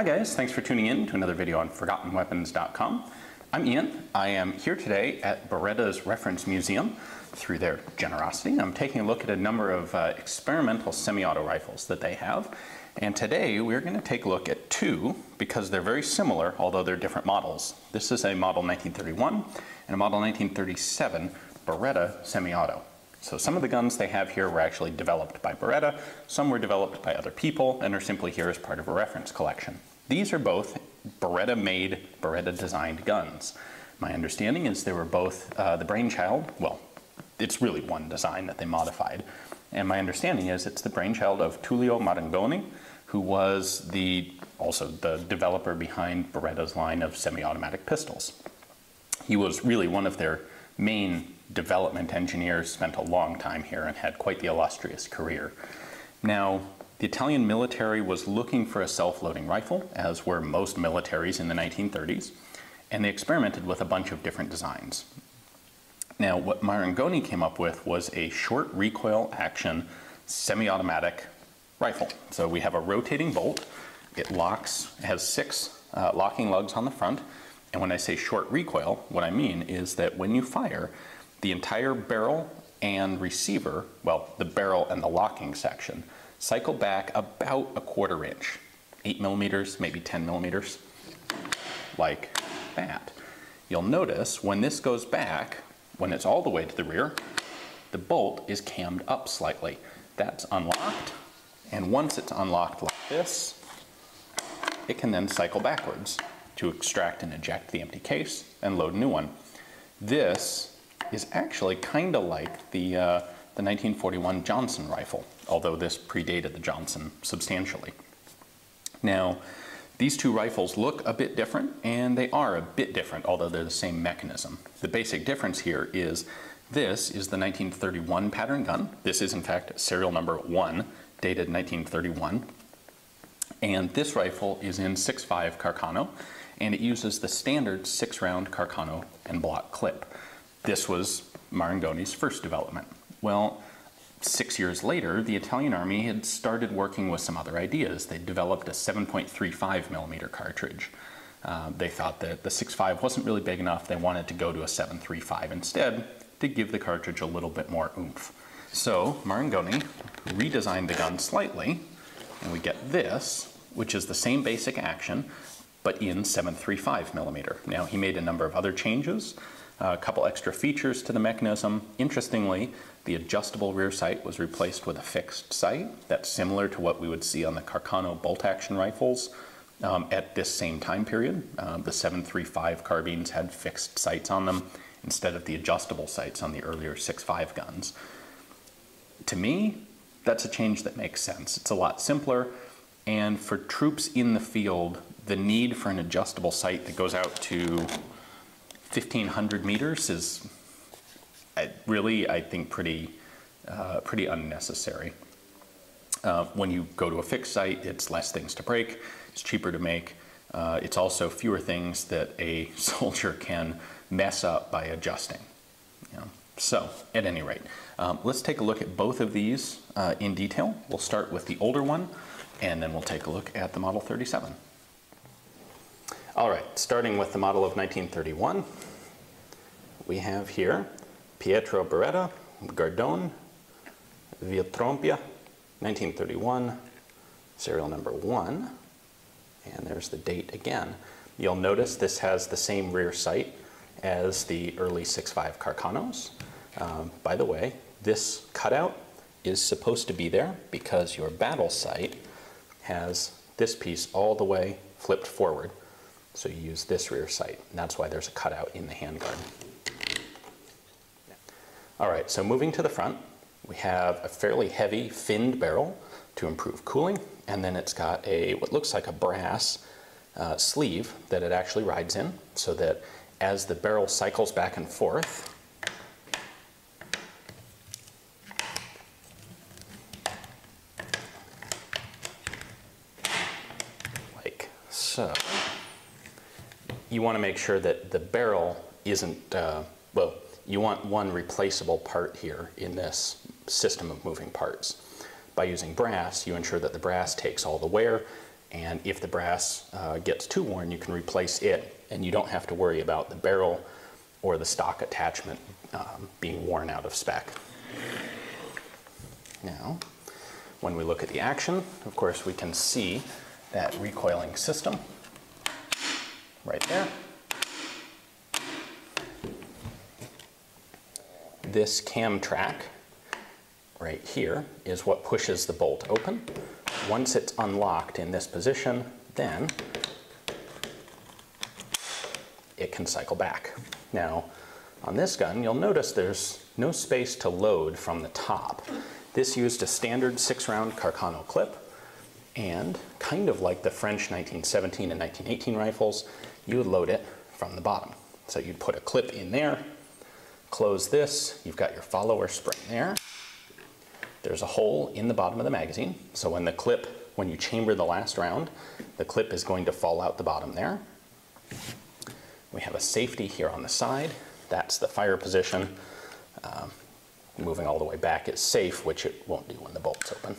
Hi guys, thanks for tuning in to another video on ForgottenWeapons.com. I'm Ian. I am here today at Beretta's Reference Museum. Through their generosity, I'm taking a look at a number of uh, experimental semi-auto rifles that they have. And today we're going to take a look at two because they're very similar, although they're different models. This is a model 1931 and a model 1937 Beretta semi-auto. So some of the guns they have here were actually developed by Beretta, some were developed by other people, and are simply here as part of a reference collection. These are both Beretta-made, Beretta-designed guns. My understanding is they were both uh, the brainchild, well, it's really one design that they modified, and my understanding is it's the brainchild of Tullio Marengoni, who was the also the developer behind Beretta's line of semi-automatic pistols. He was really one of their main development engineers, spent a long time here and had quite the illustrious career. Now, the Italian military was looking for a self-loading rifle, as were most militaries in the 1930s, and they experimented with a bunch of different designs. Now, what Marengoni came up with was a short recoil action semi-automatic rifle. So we have a rotating bolt. It locks, has six uh, locking lugs on the front. And when I say short recoil, what I mean is that when you fire, the entire barrel and receiver, well, the barrel and the locking section, cycle back about a quarter inch, eight millimeters, maybe 10 millimeters, like that. You'll notice when this goes back, when it's all the way to the rear, the bolt is cammed up slightly. That's unlocked, and once it's unlocked like this, it can then cycle backwards to extract and eject the empty case and load a new one. This is actually kind of like the, uh, the 1941 Johnson rifle, although this predated the Johnson substantially. Now, these two rifles look a bit different, and they are a bit different, although they're the same mechanism. The basic difference here is this is the 1931 pattern gun. This is, in fact, serial number one, dated 1931. And this rifle is in 6.5 Carcano, and it uses the standard six round Carcano en bloc clip. This was Marengoni's first development. Well, six years later, the Italian army had started working with some other ideas. They developed a 7.35 millimeter cartridge. Uh, they thought that the 6.5 wasn't really big enough. They wanted to go to a 7.35 instead to give the cartridge a little bit more oomph. So Marangoni redesigned the gun slightly, and we get this, which is the same basic action, but in 735 millimeter. Now he made a number of other changes, a couple extra features to the mechanism. Interestingly, the adjustable rear sight was replaced with a fixed sight. That's similar to what we would see on the Carcano bolt action rifles um, at this same time period. Um, the 735 carbines had fixed sights on them instead of the adjustable sights on the earlier 6.5 guns. To me, that's a change that makes sense. It's a lot simpler, and for troops in the field, the need for an adjustable sight that goes out to 1,500 meters is really, I think, pretty, uh, pretty unnecessary. Uh, when you go to a fixed sight, it's less things to break, it's cheaper to make, uh, it's also fewer things that a soldier can mess up by adjusting. You know? So, at any rate, um, let's take a look at both of these uh, in detail. We'll start with the older one, and then we'll take a look at the Model 37. All right, starting with the model of 1931, we have here Pietro Beretta, Gardone, Val Trompia, 1931, serial number one, and there's the date again. You'll notice this has the same rear sight as the early 6.5 Carcanos. Um, by the way, this cutout is supposed to be there because your battle sight has this piece all the way flipped forward. So you use this rear sight, and that's why there's a cutout in the handguard. All right, so moving to the front, we have a fairly heavy finned barrel to improve cooling, and then it's got a what looks like a brass uh, sleeve that it actually rides in, so that as the barrel cycles back and forth, like so, you want to make sure that the barrel isn't, uh, well, you want one replaceable part here in this system of moving parts. By using brass, you ensure that the brass takes all the wear And if the brass uh, gets too worn, you can replace it, and you don't have to worry about the barrel or the stock attachment um, being worn out of spec. Now, when we look at the action, of course, we can see that recoiling system right there. This cam track right here is what pushes the bolt open. Once it's unlocked in this position, then it can cycle back. Now, on this gun, you'll notice there's no space to load from the top. This used a standard six round Carcano clip, and kind of like the French 1917 and 1918 rifles, you would load it from the bottom. So you'd put a clip in there, close this, you've got your follower spring there. There's a hole in the bottom of the magazine, so when the clip, when you chamber the last round, the clip is going to fall out the bottom there. We have a safety here on the side. That's the fire position. Um, moving all the way back is safe, which it won't do when the bolt's open.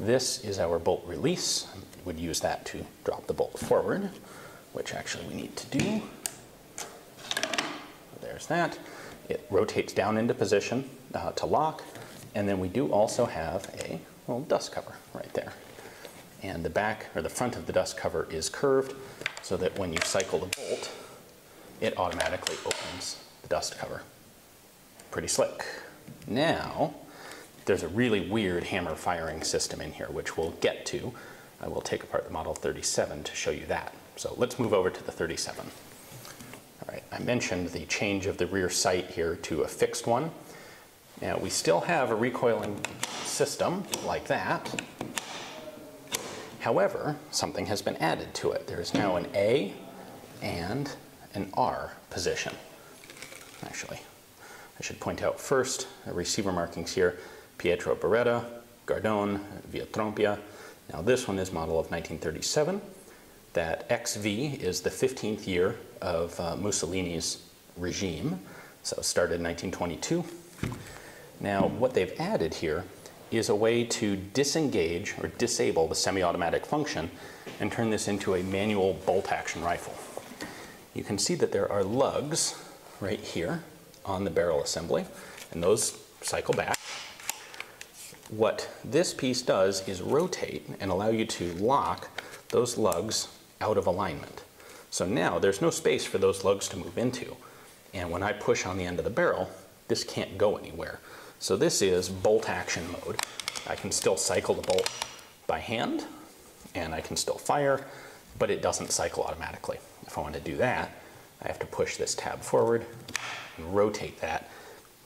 This is our bolt release. We would use that to drop the bolt forward, which actually we need to do. There's that. It rotates down into position uh, to lock, and then we do also have a little dust cover right there. And the back or the front of the dust cover is curved so that when you cycle the bolt, it automatically opens the dust cover. Pretty slick. Now, there's a really weird hammer firing system in here, which we'll get to. I will take apart the Model 37 to show you that. So let's move over to the 37. All right, I mentioned the change of the rear sight here to a fixed one. Now we still have a recoiling system like that. However, something has been added to it. There's now an A and an R position. Actually, I should point out first the receiver markings here, Pietro Beretta, Gardone, Val Trompia. Now this one is model of 1937. That XV is the 15th year of uh, Mussolini's regime, so started in 1922. Now what they've added here is a way to disengage or disable the semi-automatic function and turn this into a manual bolt action rifle. You can see that there are lugs right here on the barrel assembly, and those cycle back. What this piece does is rotate and allow you to lock those lugs out of alignment. So now there's no space for those lugs to move into. And when I push on the end of the barrel, this can't go anywhere. So this is bolt action mode. I can still cycle the bolt by hand and I can still fire, but it doesn't cycle automatically. If I want to do that, I have to push this tab forward and rotate that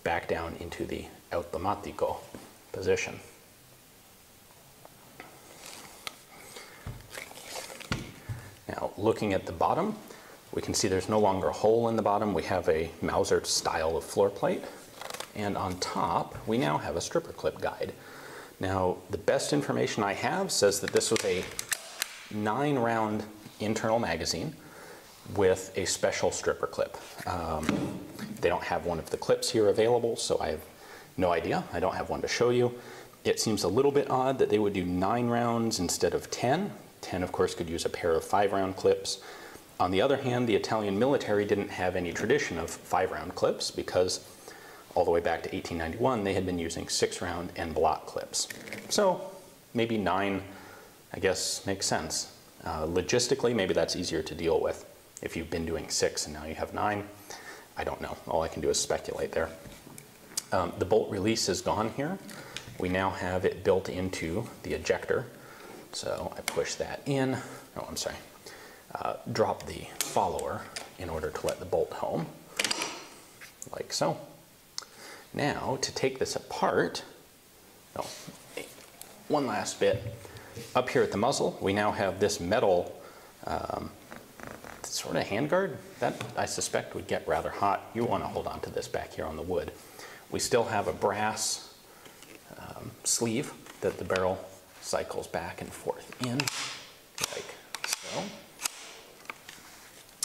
back down into the automatico position. Now, looking at the bottom, we can see there's no longer a hole in the bottom. We have a Mauser style of floor plate. And on top, we now have a stripper clip guide. Now, the best information I have says that this was a nine round internal magazine with a special stripper clip. Um, they don't have one of the clips here available, so I have no idea. I don't have one to show you. It seems a little bit odd that they would do nine rounds instead of 10. 10, of course, could use a pair of five round clips. On the other hand, the Italian military didn't have any tradition of five round clips because all the way back to 1891, they had been using six round en bloc clips. So maybe nine, I guess, makes sense. Uh, logistically, maybe that's easier to deal with if you've been doing six and now you have nine. I don't know. All I can do is speculate there. Um, the bolt release is gone here. We now have it built into the ejector. So I push that in. Oh, I'm sorry. Uh, drop the follower in order to let the bolt home, like so. Now, to take this apart, oh, one last bit. Up here at the muzzle, we now have this metal um, sort of handguard. That, I suspect, would get rather hot. You want to hold on to this back here on the wood. We still have a brass um, sleeve that the barrel cycles back and forth in, like so.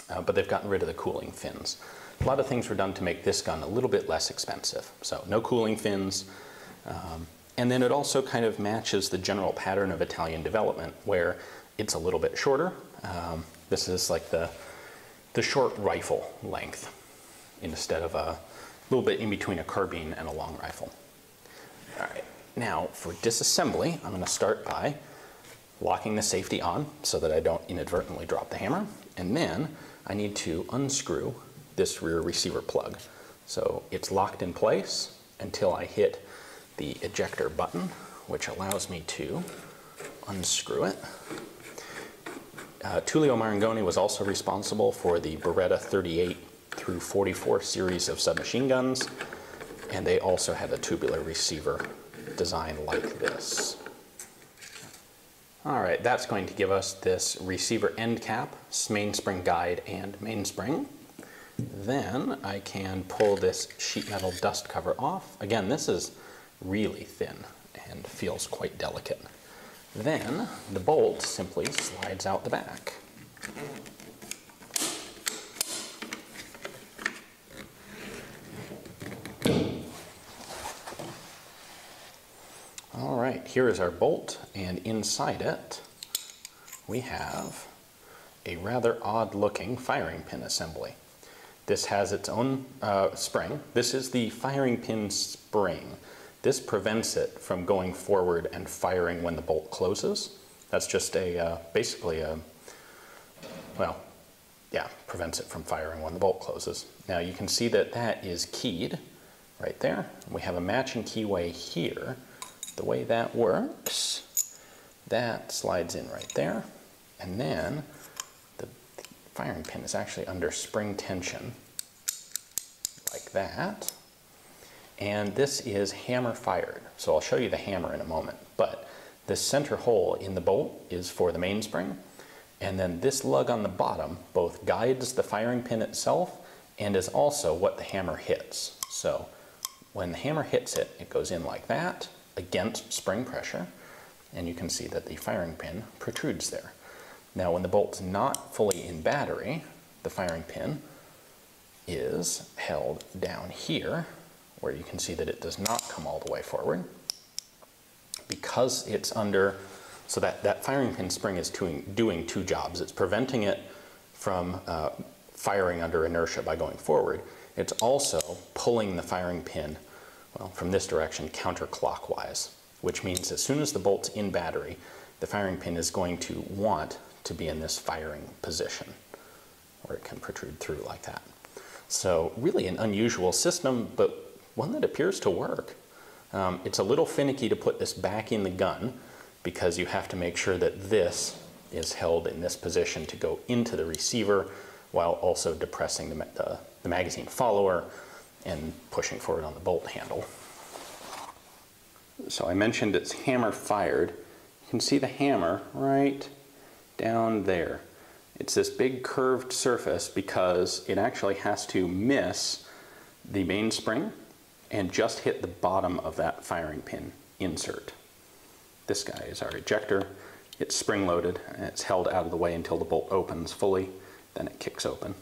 Uh, but they've gotten rid of the cooling fins. A lot of things were done to make this gun a little bit less expensive. So no cooling fins. Um, and then it also kind of matches the general pattern of Italian development where it's a little bit shorter. Um, this is like the, the short rifle length instead of a little bit in between a carbine and a long rifle. All right, now for disassembly, I'm gonna start by locking the safety on so that I don't inadvertently drop the hammer. And then I need to unscrew this rear receiver plug. So it's locked in place until I hit the ejector button, which allows me to unscrew it. Uh, Tullio Marengoni was also responsible for the Beretta 38 through 44 series of submachine guns, and they also had a tubular receiver design like this. All right, that's going to give us this receiver end cap, mainspring guide, and mainspring. Then I can pull this sheet metal dust cover off. Again, this is really thin and feels quite delicate. Then the bolt simply slides out the back. All right, here is our bolt, and inside it we have a rather odd looking firing pin assembly. This has its own uh, spring. This is the firing pin spring. This prevents it from going forward and firing when the bolt closes. That's just a, uh, basically a, well, yeah, prevents it from firing when the bolt closes. Now you can see that that is keyed right there. We have a matching keyway here. The way that works, that slides in right there. And then the firing pin is actually under spring tension like that. And this is hammer fired. So I'll show you the hammer in a moment. But this center hole in the bolt is for the mainspring. And then this lug on the bottom both guides the firing pin itself and is also what the hammer hits. So when the hammer hits it, it goes in like that against spring pressure. And you can see that the firing pin protrudes there. Now when the bolt's not fully in battery, the firing pin is held down here where you can see that it does not come all the way forward. Because it's under, so that, that firing pin spring is doing, doing two jobs. It's preventing it from uh, firing under inertia by going forward. It's also pulling the firing pin, well, from this direction counterclockwise, which means as soon as the bolt's in battery, the firing pin is going to want to be in this firing position where it can protrude through like that. So really an unusual system, but one that appears to work. Um, it's a little finicky to put this back in the gun because you have to make sure that this is held in this position to go into the receiver while also depressing the, the, the magazine follower and pushing forward on the bolt handle. So I mentioned it's hammer fired. You can see the hammer right down there. It's this big curved surface because it actually has to miss the mainspring and just hit the bottom of that firing pin insert. This guy is our ejector. It's spring loaded and it's held out of the way until the bolt opens fully, then it kicks open.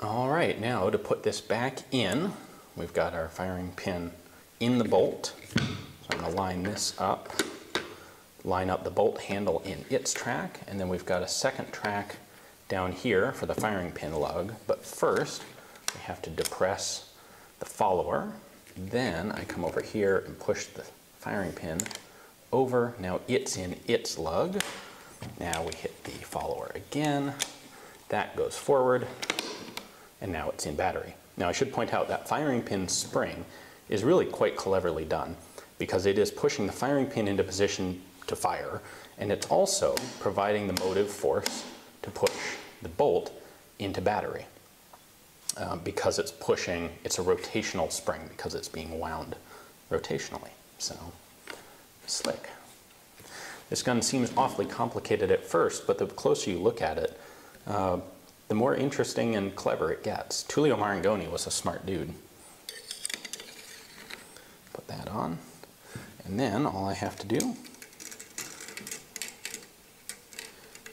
All right, now to put this back in, we've got our firing pin in the bolt. So I'm gonna line this up, line up the bolt handle in its track, and then we've got a second track down here for the firing pin lug. But first, we have to depress the follower. Then I come over here and push the firing pin over. Now it's in its lug. Now we hit the follower again. That goes forward, and now it's in battery. Now I should point out that firing pin spring is really quite cleverly done because it is pushing the firing pin into position to fire, and it's also providing the motive force to push the bolt into battery um, because it's pushing, it's a rotational spring because it's being wound rotationally. So, slick. This gun seems awfully complicated at first, but the closer you look at it, uh, the more interesting and clever it gets. Tullio Marengoni was a smart dude. Put that on. And then all I have to do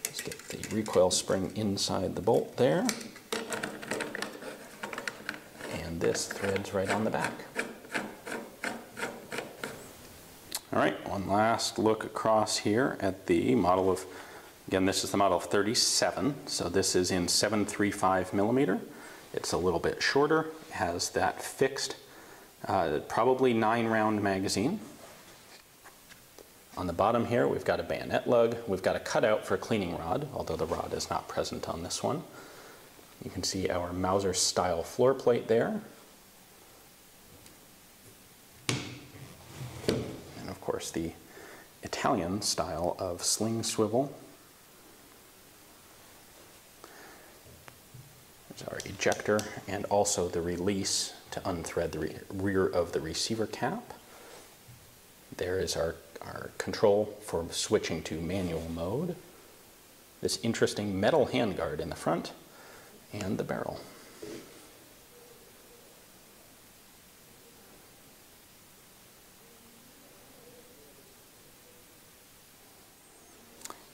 is get the recoil spring inside the bolt there And this threads right on the back. All right, one last look across here at the model of, again, this is the model of 37, so this is in 735 millimeter. It's a little bit shorter, has that fixed, uh, probably nine round magazine. On the bottom here, we've got a bayonet lug. We've got a cutout for a cleaning rod, although the rod is not present on this one. You can see our Mauser style floor plate there. And of course the Italian style of sling swivel. Our ejector and also the release to unthread the re rear of the receiver cap. There is our, our control for switching to manual mode. This interesting metal handguard in the front and the barrel.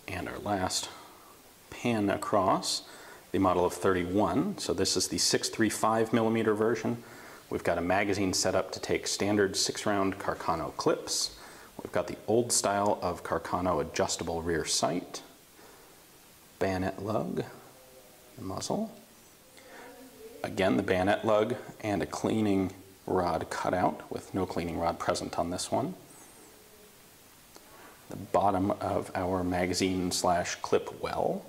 And our last pan across, the model of 31. So this is the 635 millimeter version. We've got a magazine set up to take standard six round Carcano clips. We've got the old style of Carcano adjustable rear sight, bayonet lug, muzzle, Again, the bayonet lug and a cleaning rod cutout with no cleaning rod present on this one. The bottom of our magazine slash clip well.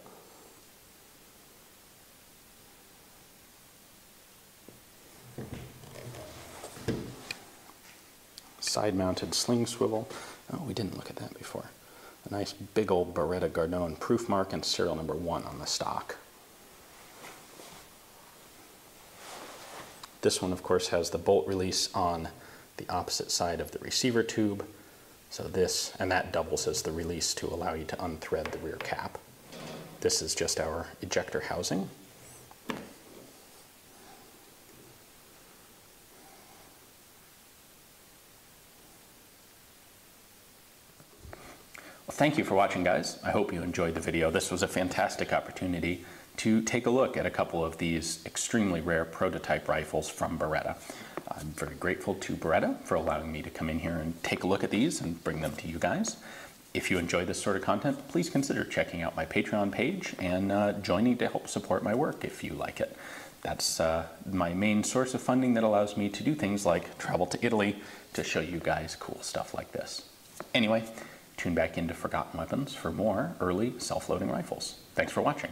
Side mounted sling swivel. Oh, we didn't look at that before. A nice big old Beretta Gardone proof mark and serial number one on the stock. This one, of course, has the bolt release on the opposite side of the receiver tube. So this, and that doubles as the release to allow you to unthread the rear cap. This is just our ejector housing. Thank you for watching, guys. I hope you enjoyed the video. This was a fantastic opportunity to take a look at a couple of these extremely rare prototype rifles from Beretta. I'm very grateful to Beretta for allowing me to come in here and take a look at these and bring them to you guys. If you enjoy this sort of content, please consider checking out my Patreon page and uh, joining to help support my work if you like it. That's uh, my main source of funding that allows me to do things like travel to Italy to show you guys cool stuff like this. Anyway, tune back into Forgotten Weapons for more early self-loading rifles. Thanks for watching.